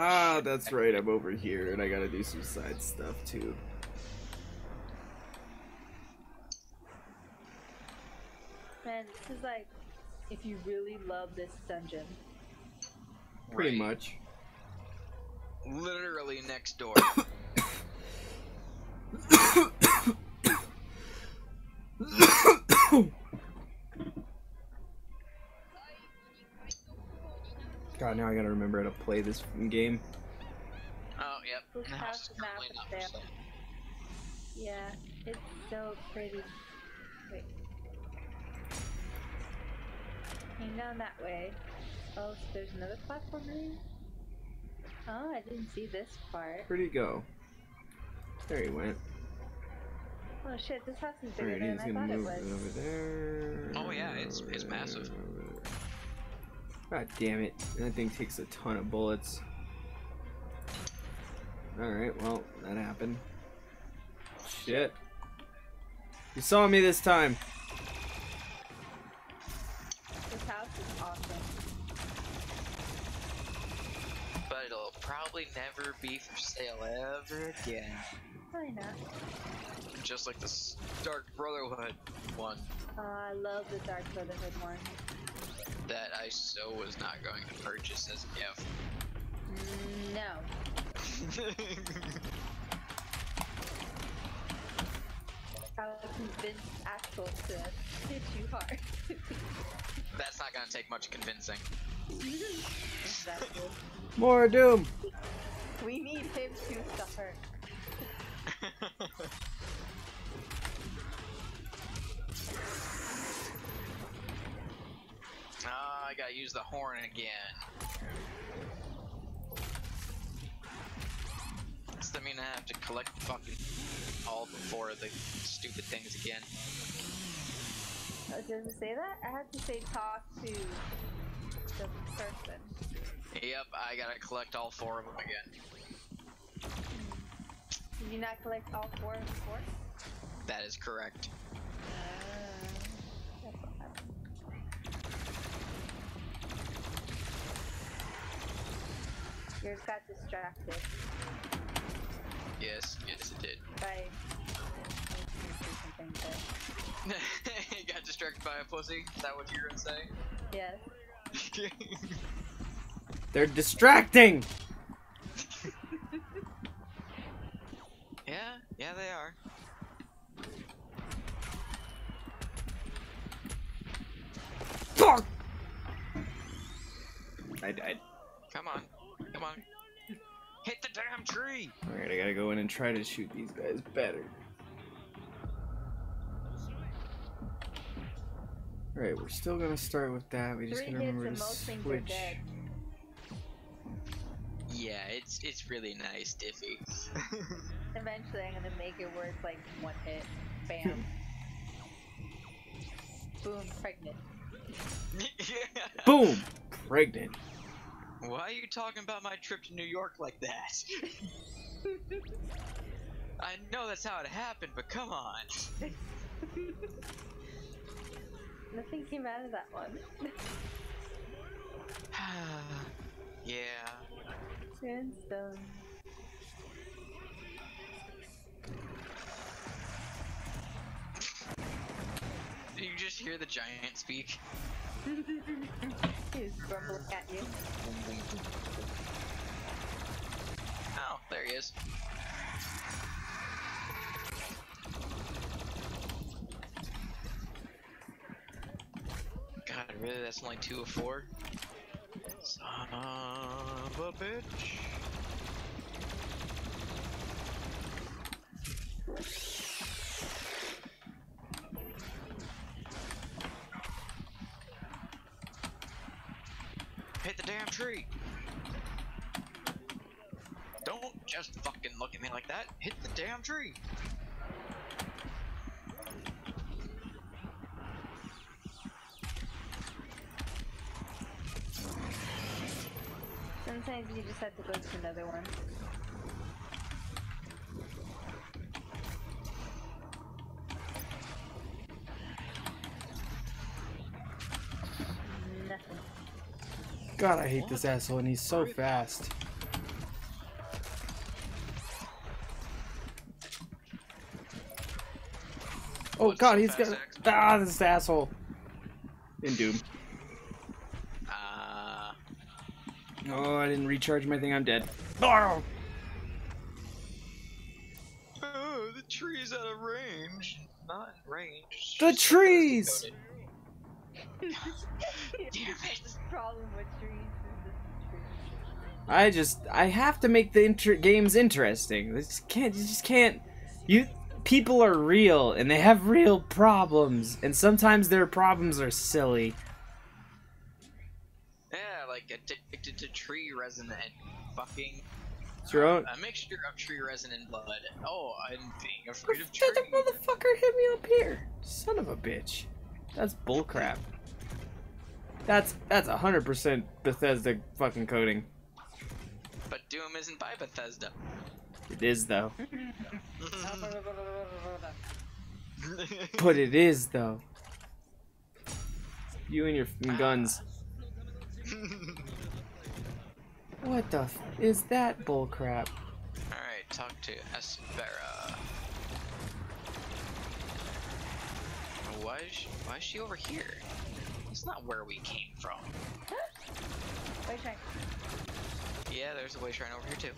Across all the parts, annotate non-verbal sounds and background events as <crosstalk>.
Ah, that's right. I'm over here, and I gotta do some side stuff too. Man, this is like if you really love this dungeon. Pretty Right. much. Literally next door. <coughs> God, now I gotta remember how to play this game. oh, yep. This The house house is is currently not not for for sale. sale. Yeah, it's so pretty. Wait. Came down that way. Oh, so there's another platform there? Oh, I didn't see this part. Where'd he go? There he went. Oh shit, this house is bigger Alright, than I thought it was. over there. Oh, yeah, it's- it's massive. There, over there. God damn it. That thing takes a ton of bullets. Alright, well, that happened. Shit. You saw me this time. This house is awesome. But it'll probably never be for sale ever again. Why not? Just like the Dark Brotherhood one Oh, I love the Dark Brotherhood one. That I so was not going to purchase as a gift. Mm, No. <laughs> I was convinced Axel to hit you hard. <laughs> That's not gonna take much convincing. exactly. <laughs> More Doom! We need him to suffer. I gotta use the horn again. Does that mean I have to collect fucking all the four of the stupid things again? Oh, does it say that? I have to say talk to the person. Yep, I gotta collect all four of them again. Did you not collect all four of before? That is correct. Uh, that's what happened. Yours got distracted Yes, yes it did. by something, but <laughs> you got distracted by a pussy? Is that what you're gonna say? yes. <laughs> They're distracting! <laughs> yeah, yeah they are. Fuck! I died. Come on, come on. Hit the damn tree! Alright, I gotta go in and try to shoot these guys better. Alright, we're still gonna start with that. We just Three gotta remember to most things are switch. Yeah, it's it's really nice, Diffy. <laughs> Eventually, I'm gonna make it where it's like one hit, bam, <laughs> boom, pregnant. <laughs> yeah. Boom! Pregnant. Why are you talking about my trip to New York like that? <laughs> I know that's how it happened, but come on. <laughs> Nothing came out of that one. <sighs> yeah. Sandstone. Did you just hear the giant speak? <laughs> Grumbling at you. Oh, there he is. God, really? That's only two of four? Son of a bitch. Hit the damn tree! Don't just fucking look at me like that. Hit the damn tree. Sometimes you just have to go to another one. Nothing. God, I hate this asshole, and he's so fast. Oh god, he's got ah this asshole. In Doom. Uh, Oh, I didn't recharge my thing. I'm dead. Oh, oh, the tree's out of range. Not in range. The just trees! <laughs> <laughs> Damn it. The problem with trees is the trees. I just I have to make the inter- games interesting. This just can't. You just can't. You people are real and they have real problems, and sometimes their problems are silly. Yeah, like addicted to tree resin and fucking It's your own. a mixture of tree resin and blood. Oh, I'm being afraid of That trees. motherfucker hit me up here. Son of a bitch. That's bullcrap. That's that's hundred percent Bethesda fucking coding. But Doom isn't by Bethesda. It is though. <laughs> But it is though. You and your guns. What the f- is that bullcrap? Alright, talk to Espera. Why is, she, why is she over here? That's not where we came from. Wait, try. Yeah, there's a way shrine over here too.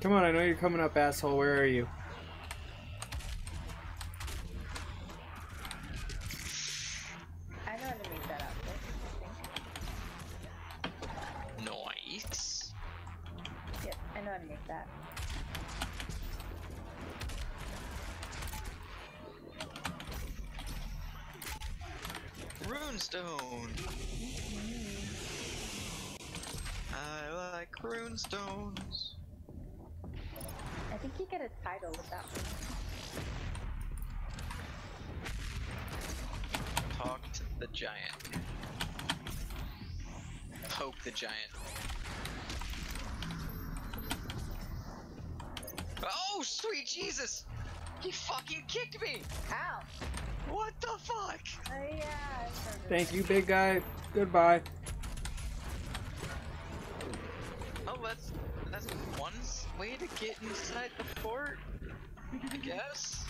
Come on, I know you're coming up, asshole. Where are you? I know how to make that outfit. I think. Nice. Yep, I know how to make that. Runestone. I like runestones. I think you get a title with that one. Talk to the giant. Poke the giant. Oh, sweet Jesus! He fucking kicked me! Ow! What the fuck? Oh yeah, I. Thank you, big guy. Goodbye. Oh, that's that's one way to get inside the fort, I guess.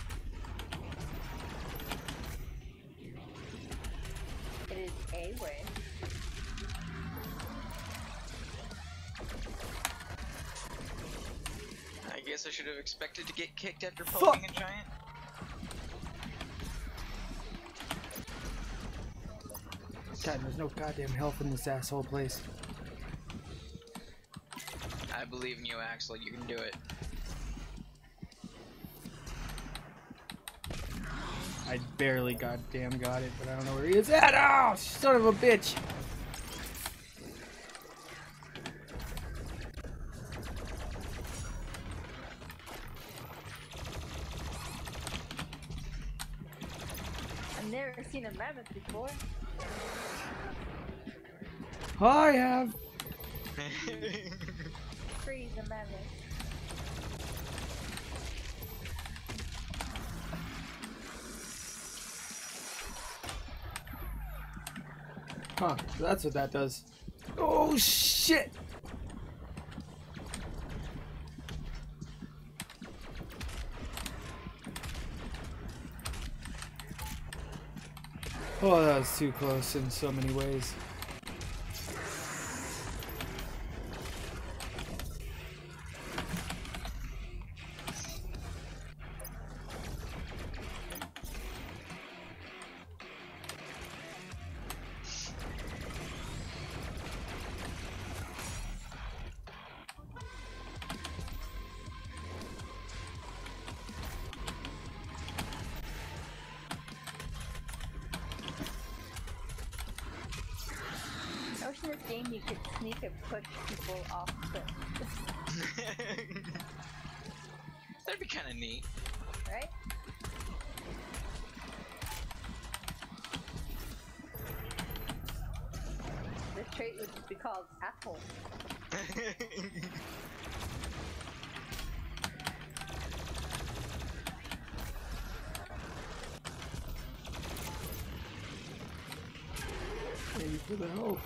It is a way. I guess I should have expected to get kicked after Fuck. poking a giant. God, there's no goddamn health in this asshole place. I believe in you, Axel. You can do it. I barely goddamn got it, but I don't know where he is at. Oh, son of a bitch. I've never seen a mammoth before. I have. Freeze a mammoth. Huh, that's what that does. Oh, shit. Oh, that was too close in so many ways. Trait would be called asshole. Thank you for the help.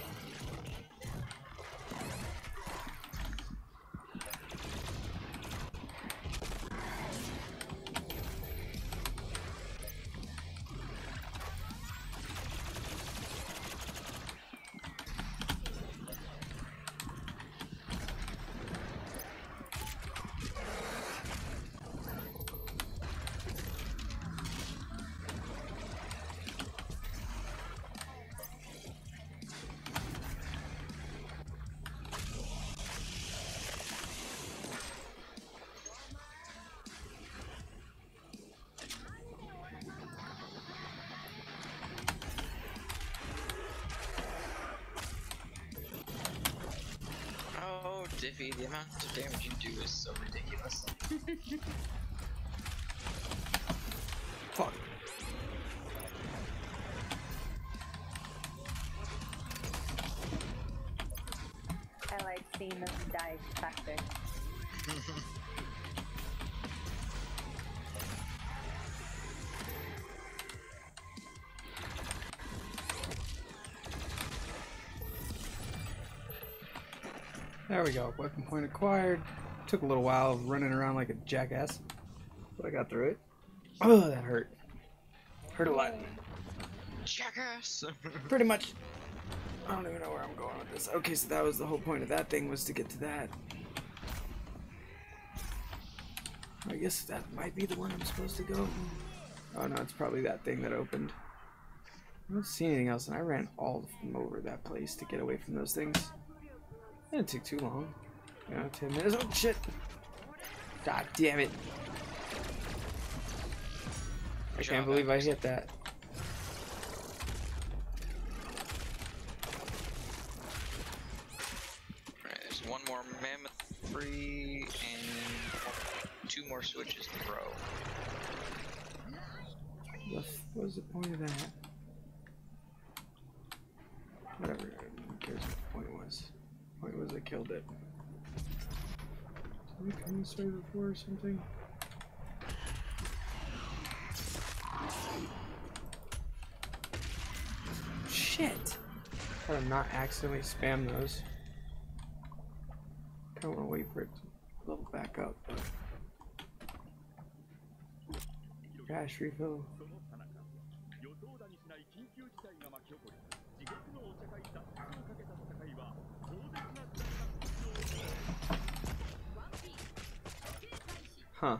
The amount of damage you do is so ridiculous. <laughs> we go. Weapon point acquired. Took a little while running around like a jackass, but I got through it. Oh, that hurt. Hurt a lot. Jackass! <laughs> Pretty much. I don't even know where I'm going with this. Okay, so that was the whole point of that thing was to get to that. I guess that might be the one I'm supposed to go. Oh no, it's probably that thing that opened. I don't see anything else, and I ran all over that place to get away from those things. It didn't take too long. Know, 10 minutes. Oh shit! God damn it! I can't believe I hit that. Alright, there's one more mammoth free and two more switches to throw. What was the point of that? Whatever, who cares what the point was. The point was I killed it. Did we come this way before or something? Shit! Try to not accidentally spam those. Kinda wanna wait for it to level back up, but. Cash refill. そのさなか予想だにしない緊急事態が巻き起こり自国のお茶会脱出をかけた戦いは壮絶 Huh.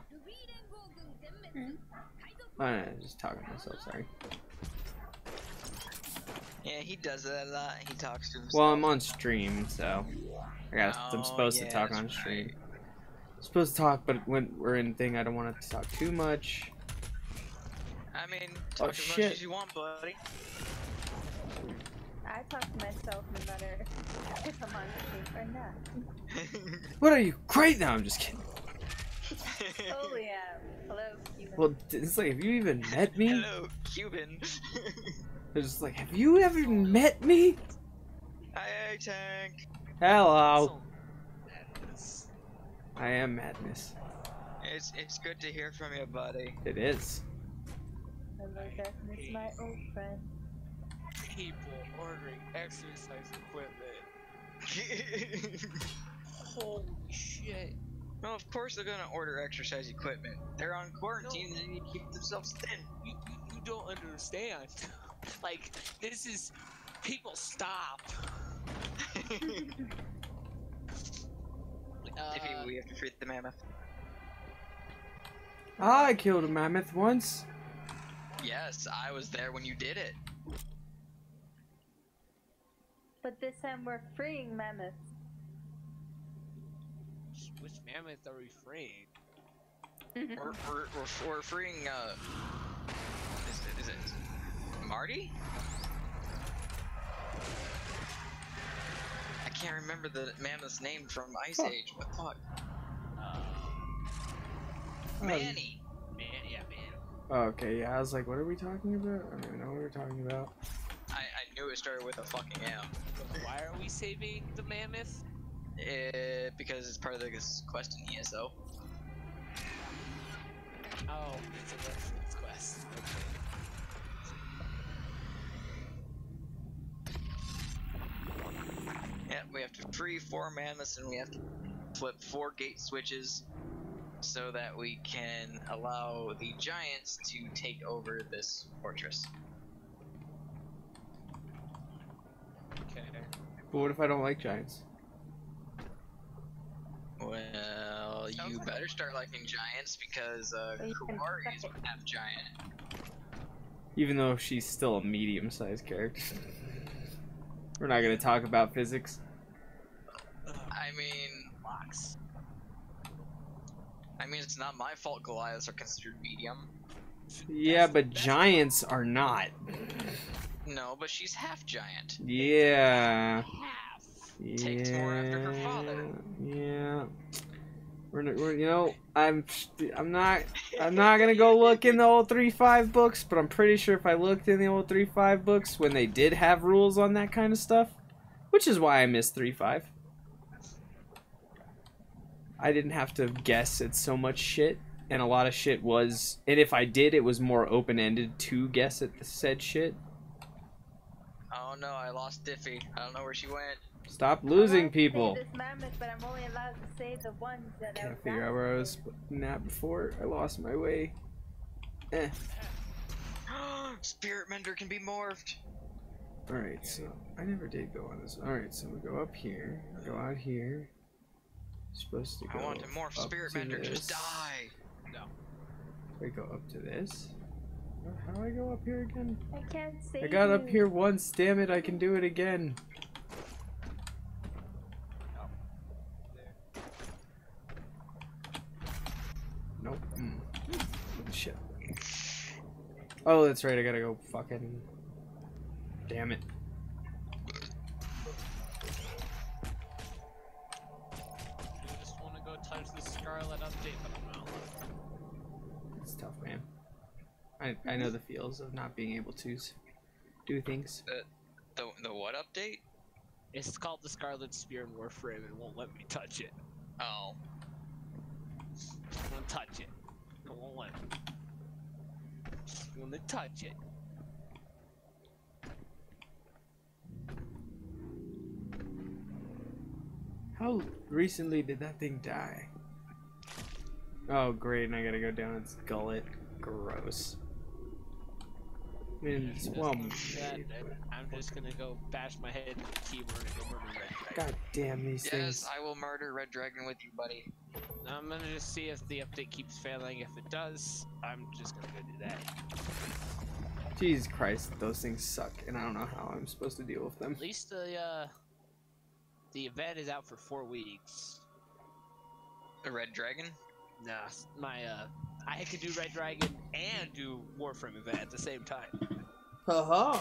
Oh, no, no, just talking to myself, sorry. Yeah, he does that a lot. He talks to himself. Well, I'm on stream, so I got. I'm Oh, supposed to talk on stream. right. supposed to talk, but when we're in thing, I don't want to talk too much. I mean, Oh, talk as much shit. as you want, buddy. I talk to myself no matter <laughs> if I'm on stream or not. <laughs> What are you? Great now. I'm just kidding. Oh, <laughs> totally am. Hello, human. Well, it's like, have you even met me? Hello, Cuban. <laughs> It's just like, have you ever met me? Hi, Tank. Hello. I am madness. It's it's good to hear from you, buddy. It is. Hello, darkness, my old friend. people ordering exercise equipment. <laughs> Holy shit. Well, of course they're gonna order exercise equipment. They're on quarantine. And they need to keep themselves thin. You, you, you don't understand. <laughs> like, this is. People stop. <laughs> Uh, If we have to treat the mammoth. I killed a mammoth once. Yes, I was there when you did it. But this time we're freeing mammoths. Which mammoth are we freeing? We're, we're, we're, we're freeing, uh. Is it, is it Marty? I can't remember the mammoth's name from Ice Fuck. Age. What the fuck? Uh, Um, Manny! man, yeah, man. oh, okay, yeah. I was like, what are we talking about? I don't even know what we're talking about. I, I knew it started with a fucking M. Why are we saving the mammoth? Eh, because it's part of this quest in ESO. Oh, it's a reference quest. Okay. Yeah, we have to free four mammoths and we have to flip four gate switches so that we can allow the giants to take over this fortress. Okay. But what if I don't like giants? Well, you Sounds better start liking giants because uh, Well, Kumari is half giant. Even though she's still a medium-sized character. We're not gonna talk about physics. I mean, Box. I mean, it's not my fault Goliaths are considered medium. Yeah, That's- but that's- giants are not. No, but she's half giant. Yeah. Takes more after her father. Yeah. We're, not, we're you know I'm I'm not I'm <laughs> not gonna go look in the old three five books, but I'm pretty sure if I looked in the old three five books when they did have rules on that kind of stuff, which is why I miss three five. I didn't have to guess at so much shit, and a lot of shit was, and if I did, it was more open ended to guess at the said shit. Oh no, I lost Diffie. I don't know where she went. Stop losing people. Mammoth, I'm only allowed to save the ones that I Can't figure out where I was save. before. I lost my way. Eh. <gasps> Spirit Mender can be morphed. Alright, so I never did go on this. Alright, so we go up here, go out here. Supposed to go. I want to morph up Spirit to Mender. Just this. die. We go up to this. How do I go up here again? I can't save I got up here once, damn it, I can do it again. Oh, that's right, I gotta go fucking. Damn it. I just want to go touch the Scarlet update, but I'm not. It's tough, man. I, I know the feels of not being able to do things. Uh, the the what update? It's called the Scarlet Spear in Warframe and won't let me touch it. Oh, I want to touch it. It won't let me. I want to touch it. How recently did that thing die? Oh, great, and I gotta go down its gullet. Gross. I mean, it's Just well gonna do that, made, and but I'm just gonna go bash my head into the keyboard and go murder Red Dragon. god damn these yes, things. I will murder Red Dragon with you, buddy. I'm gonna just see if the update keeps failing. If it does, I'm just gonna go do that. Jesus Christ, those things suck, and I don't know how I'm supposed to deal with them. At least the uh, the event is out for four weeks. The Red Dragon. Nah, my uh, I could do Red Dragon and do Warframe event at the same time. Haha.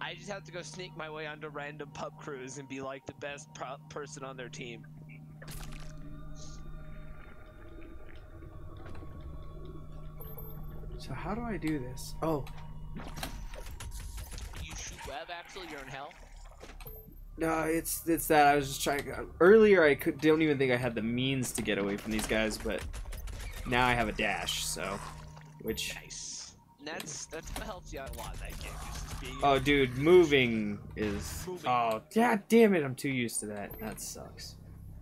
I just have to go sneak my way onto random pub crews and be like the best pro- person on their team. So how do I do this? Oh, You shoot web, Axel, you're in hell. no, it's it's that I was just trying. Earlier, I could don't even think I had the means to get away from these guys, but now I have a dash. So, which Nice. That's helps you out a lot in that game. Just being oh, dude, moving is Moving. oh, yeah, damn it, I'm too used to that. That sucks.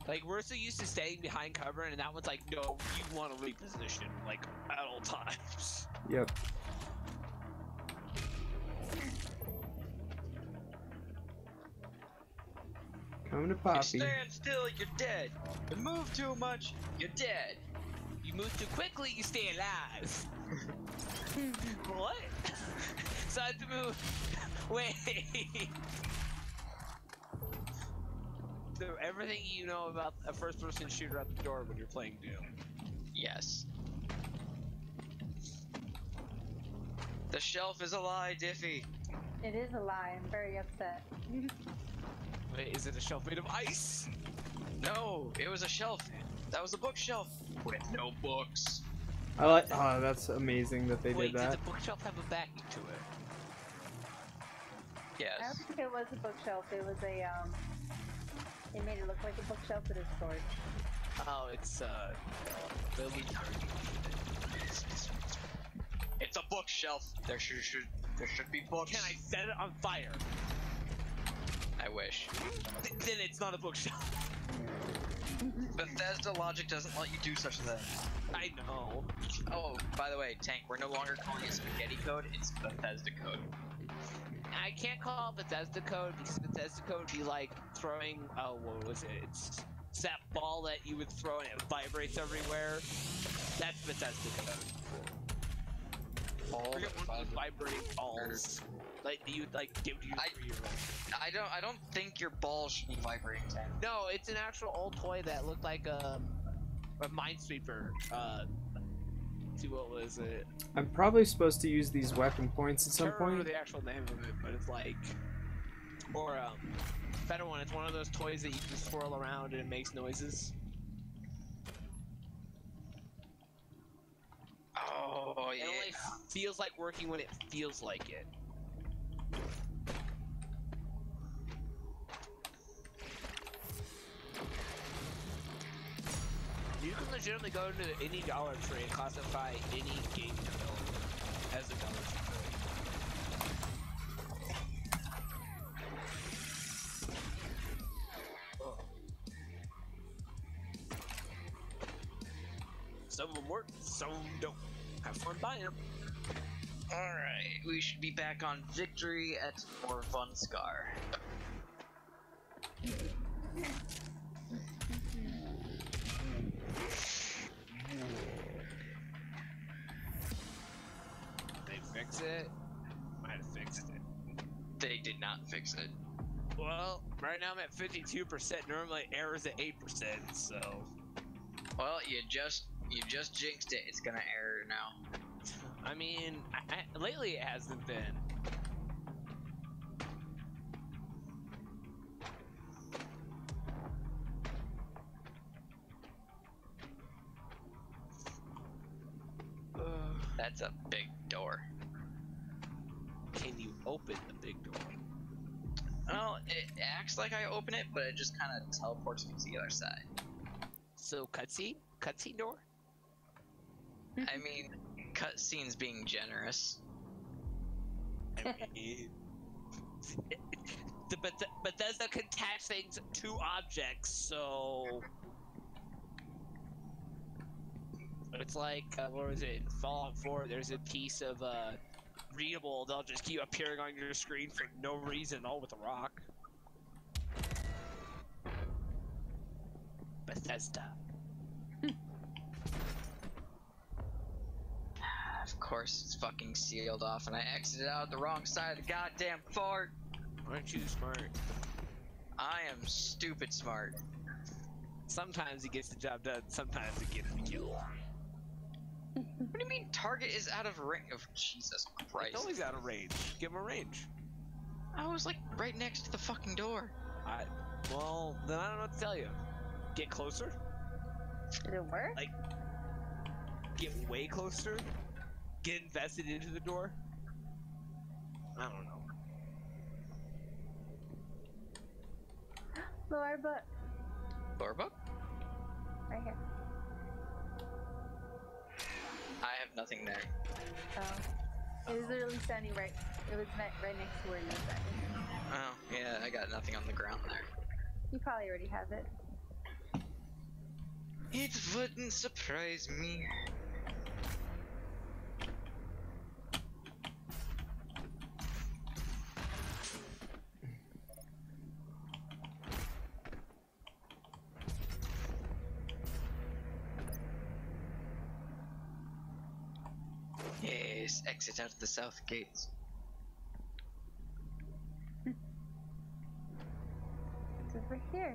like we're so used to staying behind cover, and that one's like, no, you want to reposition like at all times. Yep. Coming to Poppy. You stand still, you're dead. You move too much, you're dead. You move too quickly, you stay alive. <laughs> what? <laughs> so I have to move. <laughs> Wait. so everything you know about a first-person shooter at the door when you're playing Doom. Yes. The shelf is a lie, Diffie. It is a lie. I'm very upset. Wait, is it a shelf made of ice? No, it was a shelf. That was a bookshelf with no books. I like. Oh, that's amazing that they Wait, did that. Wait, did the bookshelf have a backing to it? Yes. I Yes. don't think it was a bookshelf. It was a um. They made it look like a bookshelf, but it's storage. Oh, it's uh, the lead card. It's a bookshelf. There should, should there should be books. Can I set it on fire? I wish. Th- then it's not a bookshelf. <laughs> Bethesda logic doesn't let you do such a thing. I know. Oh, oh, by the way, Tank, we're no longer calling it spaghetti code, it's Bethesda code. I can't call it Bethesda code because Bethesda code would be like throwing. Oh, what was it? It's, it's that ball that you would throw and it vibrates everywhere. That's Bethesda code. All Forget one of those vibrating balls. Like do you like give to your I- three-year-old. I don't I don't think your balls should be vibrating, Tank. No, it's an actual old toy that looked like a, a Minesweeper. Uh, see what was it? I'm probably supposed to use these weapon points at I some don't remember point. the actual name of it, but it's like, or um, better one. It's one of those toys that you can swirl around and it makes noises. Oh yeah. It yeah. only feels like working when it feels like it. You can legitimately go into any Dollar Tree and classify any game development as a Dollar Tree. Some of them work, some of them don't. Have fun buying them. Alright, we should be back on victory at more fun scar. They fix it. Might have fixed it. They did not fix it. Well, right now I'm at 52%. Normally errors at 8%, so. Well, you just you just jinxed it. It's gonna error now. I mean, I, lately it hasn't been. Uh, That's a big door. can you open the big door? Well, it acts like I open it, but it just kind of teleports me to the other side. So cutscene? Cutscene door? I mean, cutscenes being generous. I mean, <laughs> the Beth- Bethesda can attach things to objects, so it's like uh, what was it? Fallout 4. There's a piece of uh, readable. They'll just keep appearing on your screen for no reason, all with a rock. Bethesda. Of course, it's fucking sealed off, and I exited out the wrong side of the goddamn fort. Aren't you smart? I am stupid smart. Sometimes he gets the job done. Sometimes it gets the kill. What do you mean target is out of range? Oh, Jesus Christ. It's always out of range. Give him a range. I was like right next to the fucking door. I, well, then I don't know what to tell you. Get closer. Did it work? Like, Get way closer. Get invested into the door. I don't know. Lower book. Door book? Right here. I have nothing there. Oh. It was literally standing right. It was right next to where you were standing. Oh, yeah, I got nothing on the ground there. You probably already have it. It wouldn't surprise me. Yes, exit out of the south gates. It's over here.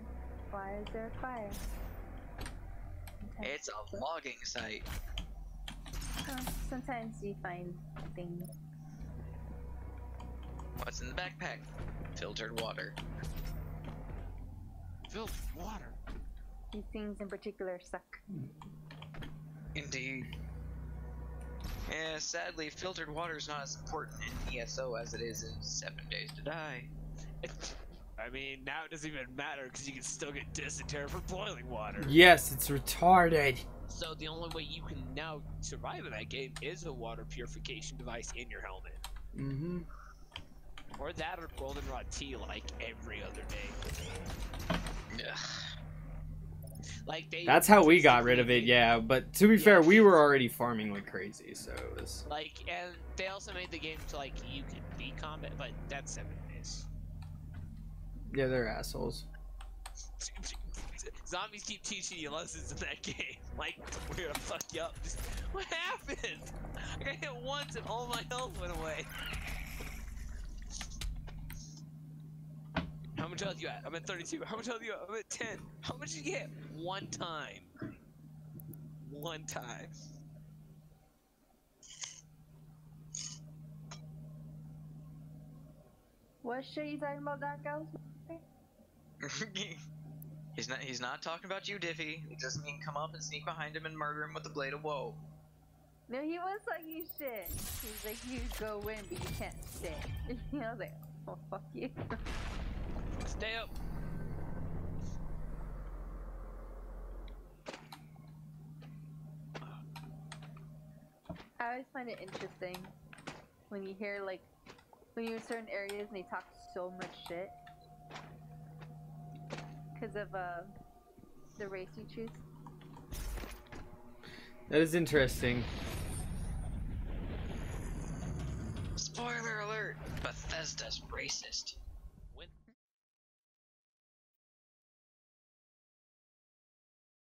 Why is there a fire? Sometimes- It's a logging site. Huh, Sometimes you find things. What's in the backpack? Filtered water. Filtered water. These things in particular suck. Indeed. Yeah, sadly, filtered water is not as important in ESO as it is in Seven Days to Die. I mean, now it doesn't even matter because you can still get dysentery for boiling water. Yes, it's retarded. So the only way you can now survive in that game is a water purification device in your helmet. Mm-hmm. Or that or goldenrod tea like every other day. Ugh. Like they That's how we got rid of it, yeah. But to be Yeah. fair, we were already farming like crazy, so it was. Like and they also made the game to like you could beat combat, but that's seven days. Yeah, they're assholes. <laughs> Zombies keep teaching you lessons in that <laughs> game. Like we're gonna fuck you up. Just, <laughs> what happened? I got hit once and all my health went away. How much health you at? I'm at 32. How much health you at? I'm at 10. How much did you get? One time. One time. What shit you talking about, that ghost? <laughs> he's not. He's not talking about you, Diffy. It doesn't mean come up and sneak behind him and murder him with the blade of woe. No, he was talking shit. He's like, you go in, but you can't stay. <laughs> I was like, oh, fuck you. <laughs> Stay up. I always find it interesting when you hear like when you're in certain areas and they talk so much shit because of uh the race you choose. That is interesting. Spoiler alert! Bethesda's racist.